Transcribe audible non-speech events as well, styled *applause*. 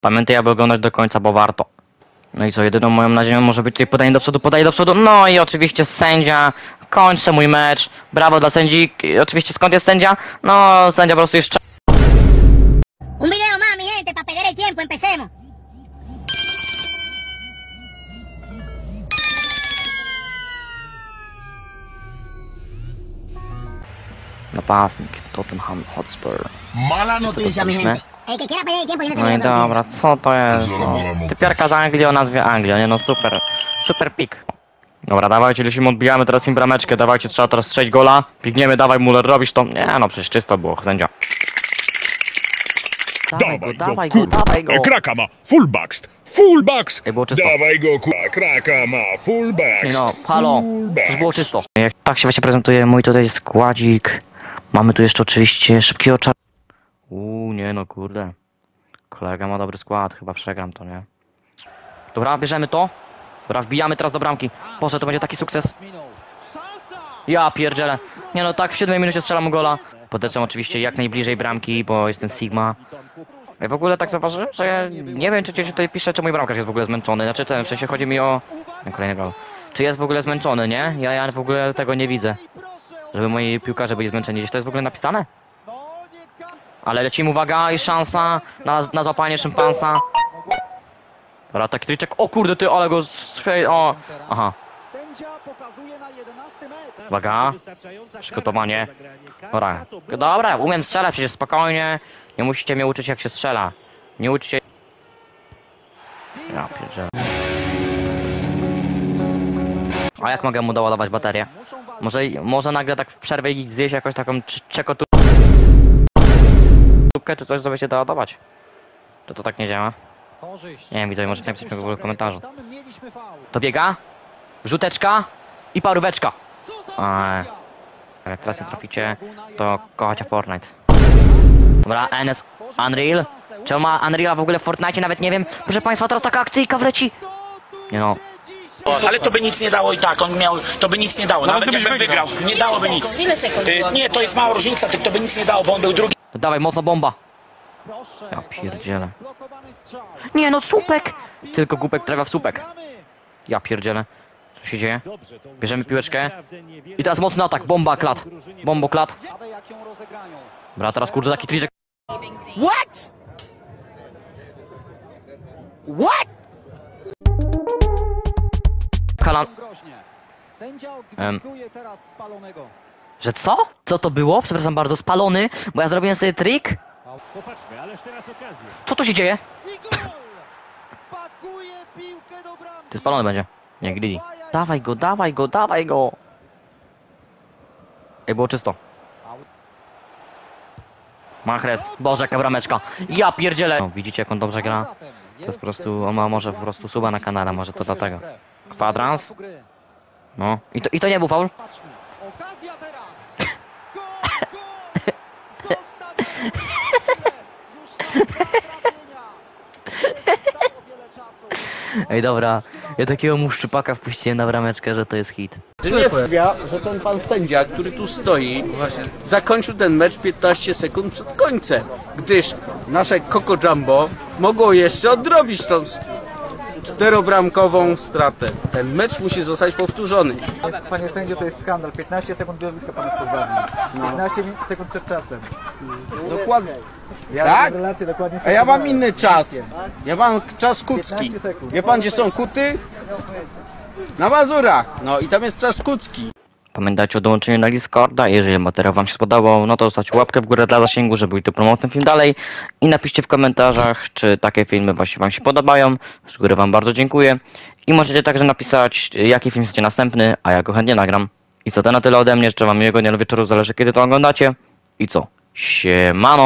Pamiętaj, aby oglądać do końca, bo warto. No i co, jedyną moją nadzieją może być tutaj podanie do przodu, podaje do przodu. No i oczywiście sędzia kończy mój mecz. Brawo dla sędzi. I Oczywiście skąd jest sędzia? No, sędzia po prostu jeszcze Un video más, mi gente, para perder el tiempo, empecemos. napastnik Tottenham Hotspur. Mala noticia, mi gente. No i dobra, co to jest? No, typiarka z Anglii o nazwie Anglia, nie no super, super pik. Dobra, dawajcie, lecimy, odbijamy teraz im brameczkę, dawajcie, trzeba teraz strzeć gola. Pigniemy, dawaj Muller, robisz to. Nie no, przecież czysto było, sędzia. Dawaj go, dawaj go, kurwa. dawaj go. Kraka ma, fullbacks, fullbacks! Ej, było czysto. Dawaj go, kurwa, kraka ma, fullbacks, Nie no, halo, fullbacks. już było czysto. Jak tak się właśnie prezentuje mój tutaj składzik. Mamy tu jeszcze oczywiście szybkiego czar... Uuu, nie no, kurde. Kolega ma dobry skład, chyba przegram to, nie? Dobra, bierzemy to. Dobra, wbijamy teraz do bramki. Boże, to będzie taki sukces. Ja pierdzielę. Nie no, tak w 7 minucie strzelam gola. Podlecam oczywiście jak najbliżej bramki, bo jestem Sigma. Ja w ogóle tak zauważyłem, że ja nie wiem, czy się tutaj pisze, czy mój bramkarz jest w ogóle zmęczony. Znaczy ten, w sensie chodzi mi o... Kolejny gol. Czy jest w ogóle zmęczony, nie? Ja, ja w ogóle tego nie widzę. Żeby moi piłkarze byli zmęczeni. Gdzieś to jest w ogóle napisane? Ale lecimy, uwaga, i szansa na, na złapanie szympansa. Dobra, taki triczek. O kurde, ty, ale go hej, o. Aha, Uwaga. Przygotowanie. dobra. Dobra, umiem strzelać przecież spokojnie. Nie musicie mnie uczyć jak się strzela. Nie uczcie... Ja pierdzielę. A jak mogę mu doładować baterię? Może, może nagle tak w przerwie zjeść jakąś taką cz- czy coś, żeby się doładować? To to tak nie działa? Nie wiem, widzowie, możecie napisać mi w ogóle w komentarzu. To biega, rzuteczka i paróweczka. Eee, jak teraz nie traficie, to kochacie Fortnite. Dobra, NS Unreal. Czy on ma Unreala w ogóle w Fortnite? Nawet nie wiem. Proszę Państwa, teraz taka akcyjka wleci. Nie no, Ale to by nic nie dało i tak, on miał, to by nic nie dało, nawet jakbym wygrał, nie dałoby nic. Y? Nie, to jest mała różnica, to by nic nie dało, bo on był drugi. To dawaj, mocna bomba. Ja pierdzielę. Nie no, słupek! Tylko głupek trafia w słupek. Ja pierdzielę. Co się dzieje? Bierzemy piłeczkę. I teraz mocny atak, bomba, klat. Bombo, klat. Dobra, teraz kurde taki triczek. What? What? Kalan... Sędzia teraz spalonego. Że co? Co to było? Przepraszam bardzo, spalony, bo ja zrobiłem sobie trik? Popatrzmy, ależ teraz okazja. Co tu się dzieje? Ty spalony będzie. Nie, Glidi. Dawaj go, dawaj go, dawaj go! Ej, było czysto. Machres, Boże, jaka brameczka. Ja pierdzielę! No, widzicie jak on dobrze gra? To jest po prostu, on ma może po prostu suba na kanale, może to dlatego. Kwadrans? No. I to, i to nie był faul? Patrzmy. Okazja teraz. Gol, gol! Zostawiamy bramkę. Już są dwa trafienia. Nie zostało wiele czasu. *laughs* Ej, dobra. Ja takiego muszczypaka wpuściłem na brameczkę, że to jest hit. Czy nie sprawia, że ten pan sędzia, który tu stoi, zakończył ten mecz 15 sekund przed końcem, gdyż nasze Coco Jumbo mogło jeszcze odrobić tą czterobramkową stratę. Ten mecz musi zostać powtórzony. Panie sędzio, to jest skandal. 15 sekund widowiska pan pozbawił. 15 min- sekund przed czasem. Dokładnie. Ja Tak? relację dokładnie A ja mam inny czas. Ja mam czas kucki. 15 sekund. Wie pan, gdzie są kuty? Na Mazurach. No i tam jest czas kucki. Pamiętajcie o dołączeniu na Discorda. Jeżeli materiał Wam się spodobał, no to zostawcie łapkę w górę dla zasięgu, żeby był to promotny film dalej. I napiszcie w komentarzach, czy takie filmy właśnie Wam się podobają. Z góry Wam bardzo dziękuję. I możecie także napisać, jaki film chcecie następny, a ja go chętnie nagram. I co to na tyle ode mnie. Życzę Wam miłego dnia lub wieczoru, zależy kiedy to oglądacie. I co? Siemano!